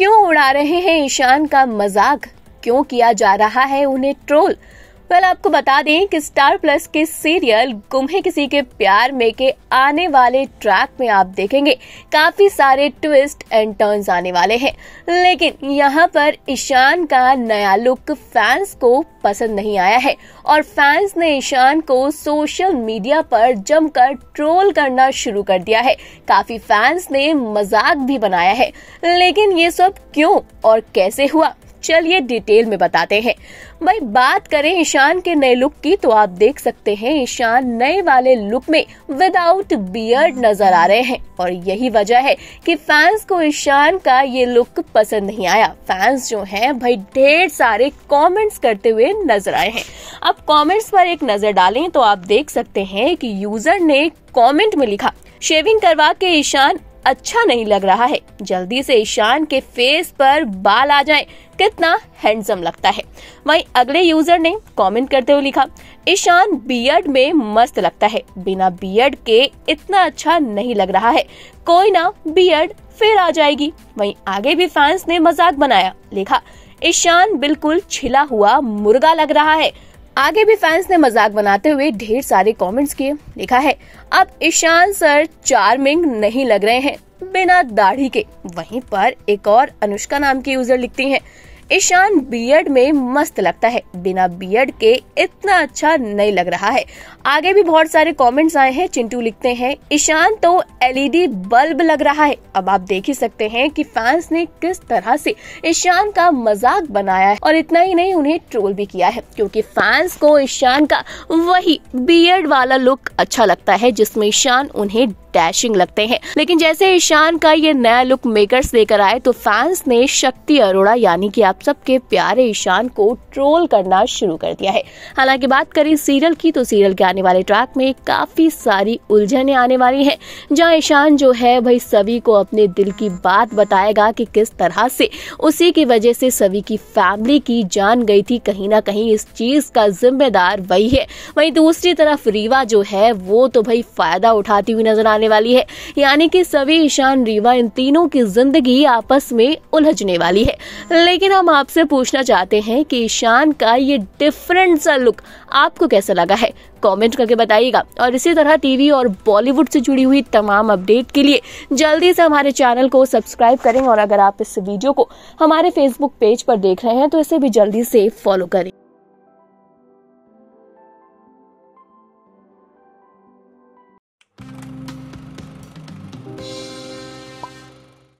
क्यों उड़ा रहे हैं ईशान का मज़ाक? क्यों किया जा रहा है उन्हें ट्रोल? वेल आपको बता दें कि स्टार प्लस के सीरियल गुम है किसी के प्यार में के आने वाले ट्रैक में आप देखेंगे। काफ़ी सारे ट्विस्ट एंड टर्न्स आने वाले हैं। लेकिन यहाँ पर ईशान का नया लुक फैंस को पसंद नहीं आया है। और फैंस ने ईशान को सोशल मीडिया पर जमकर ट्रोल करना शुरू कर दिया है। काफ़ी फैंस ने मज़ाक भी बनाया है। लेकिन ये सब क्यों और कैसे हुआ? चलिए डिटेल में बताते हैं। भाई, बात करें ईशान के नए लुक की तो आप देख सकते हैं ईशान नए वाले लुक में विदाउट बियर्ड नज़र आ रहे हैं। और यही वजह है कि फैंस को ईशान का ये लुक पसंद नहीं आया। फैंस जो हैं, भाई, ढेर सारे कमेंट्स करते हुए नज़र आए हैं। अब कमेंट्स पर एक नज़र डालें तो आप देख सकते हैं कि यूज़र ने कमेंट में लिखा शेविंग करवा के ईशान अच्छा नहीं लग रहा है। जल्दी से ईशान के फेस पर बाल आ जाएँ। कितना हैंडसम लगता है। वहीं अगले यूज़र ने कमेंट करते हुए लिखा, ईशान बियर्ड में मस्त लगता है। बिना बियर्ड के इतना अच्छा नहीं लग रहा है। कोई ना बियर्ड फिर आ जाएगी। वहीं आगे भी फैंस ने मज़ाक बनाया। लिखा, ईशान बिल्कुल छिला हुआ मुर्गा लग रहा है। आगे भी फैंस ने मज़ाक बनाते हुए ढेर सारे कमेंट्स किए। लिखा है, अब ईशान सर चार्मिंग नहीं लग रहे हैं, बिना दाढ़ी के। वहीं पर एक और अनुष्का नाम की यूज़र लिखती हैं। ईशान बियर्ड में मस्त लगता है। बिना बियर्ड के इतना अच्छा नहीं लग रहा है। आगे भी बहुत सारे कमेंट्स आए हैं, चिंटू लिखते हैं, ईशान तो एलईडी बल्ब लग रहा है। अब आप देख ही सकते हैं कि फैंस ने किस तरह से ईशान का मज़ाक बनाया है और इतना ही नहीं, उन्हें ट्रोल भी किया है। क्योंकि फैंस को ईशान का वही बियर्ड वाला लुक अच्छा लगता है, जिसमें ईशान उन्हें डैशिंग लगते हैं। लेकिन जैसे ईशान का ये नया लुक मेकर्स लेकर आए तो फैंस ने शक्ति अरोड़ा, यानी कि आप सबके प्यारे ईशान को ट्रोल करना शुरू कर दिया है। हालाँकि बात करें सीरियल की तो सीरियल के आने वाले ट्रैक में काफ़ी सारी उलझने आने वाली है, जहाँ ईशान जो है भाई सभी को अपने दिल की बात बताएगा कि किस तरह से। उसी की वजह से सभी की फैमिली की जान गई थी, कहीं ना कहीं इस चीज़ का जिम्मेदार वही है। वही दूसरी तरफ़ रीवा जो है, वो तो भाई फ़ायदा उठाती हुई नज़र आने वाली है। यानी कि सभी ईशान, रीवा, इन तीनों की ज़िंदगी आपस में उलझने वाली है। लेकिन हम आपसे पूछना चाहते हैं कि ईशान का ये डिफरेंट सा लुक आपको कैसा लगा है? कमेंट करके बताइएगा। और इसी तरह टीवी और बॉलीवुड से जुड़ी हुई तमाम अपडेट के लिए जल्दी से हमारे चैनल को सब्सक्राइब करें। और अगर आप इस वीडियो को हमारे फेसबुक पेज पर देख रहे हैं तो इसे भी जल्दी से फॉलो करें।